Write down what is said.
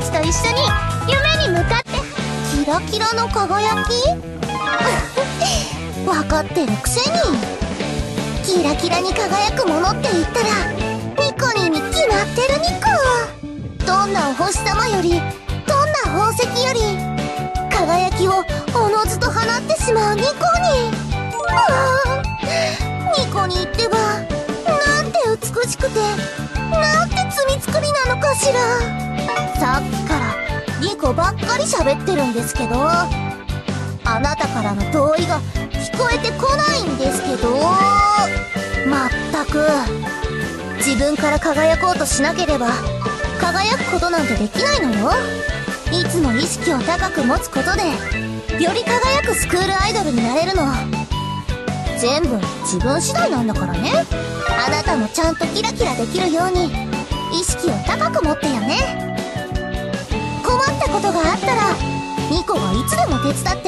たちと一緒に夢に向かってキラキラの輝き？分かってるくせに。キラキラに輝くものって言ったらニコニーに決まってるニコ。どんなお星様よりどんな宝石より輝きをおのずと放ってしまうニコニーあニコニーってばなんて美しくてなんて罪作りなのかしら。さっきからニコばっかり喋ってるんですけどあなたからの同意が聞こえてこないんですけどまったく。自分から輝こうとしなければ輝くことなんてできないのよ。いつも意識を高く持つことでより輝くスクールアイドルになれるの。全部自分次第なんだからね。あなたもちゃんとキラキラできるように意識を高く持ってよね。困っ